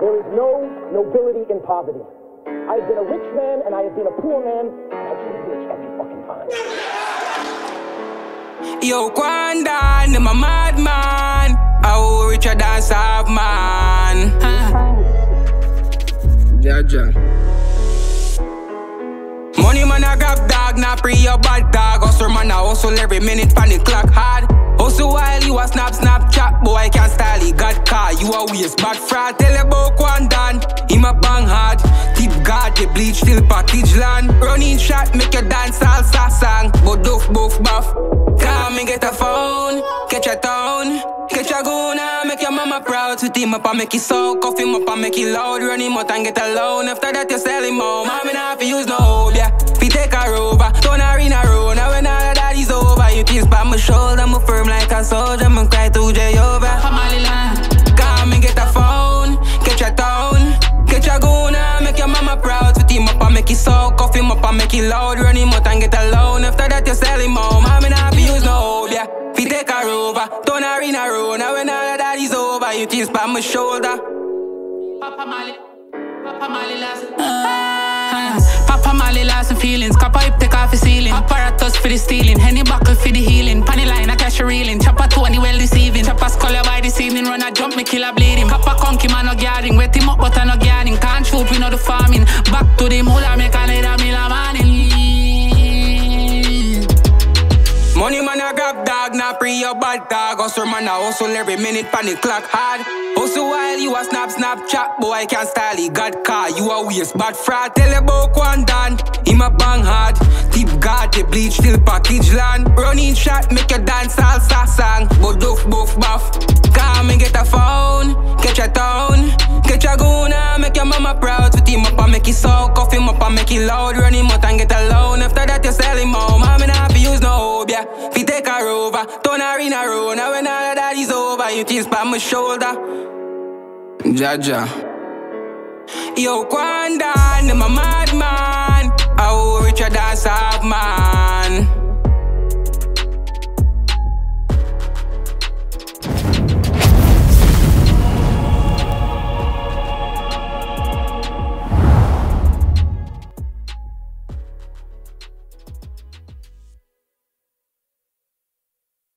There is no nobility in poverty. I've been a rich man and I have been a poor man, and I keep rich every fucking time. Yo, Quandan, I'm a madman. How richer than Sav man. Jaja. Money man a grab dog, not free your bad dog. Hustle man a hustle every minute pan the clock hard. You a waste bad fraud, tell about Quandan. Him a bang hard, tip guard, the bleach still package land. Running shot, make you dance salsa song. But duff boof, buff. Come and get a phone, catch a town. Catch a guna, make your mama proud. Sweet him up and make it so cuff him up and make it loud. Run him out and get a loan. After that, you sell him home. Mommy not fi use no hope, yeah. Fi take a rover, turn her in a row. Now when all of that is over, you kiss by my shoulder. I'm firm like a soldier. I'm cry to Jehovah. Him up and make it loud. Run him out and get a loan. After that, you sell him home. Mommy not fi use no hope, yeah. Fi take a rover, turn her in a row. Now when all of that is over, you kiss by my shoulder. Papa Mali, Papa Mali last. Ah, Papa Mali lost some feelings. Copper hip take off the ceiling. Apparatus for the stealing. Henny buckle for the healing. Panny line, I cash a reeling. Chopper 20 well deceiving. Chopper skull by this evening. Run a jump, me kill a bleeding. Papa conky man no guarding. Wet him up, but I no guarding. Can't shoot, we know the farming. Back to the moolah, make a not your bad dog. Hustle man a hustle every minute pan the clock hard. Hustle while you a snap snap chat, boy I can't style he got car. You a waste bad fraud, tell about Quandan. Him a bang hard, tip guard the bleach still package land. Running shot make you dance salsa song, but doof buff buff. Come and get a phone, catch a town, catch a guna, make your mama proud. Sweet him up and make it so, cuff him up and make it loud. Run him out and get a loan. After that you sell him home. Mommy not fi use no hope, yeah. Fi in a row. Now when all of that is over, you kiss by my shoulder. Jaja. Yo, Quandan, I'm a madman. How richer than Sav man.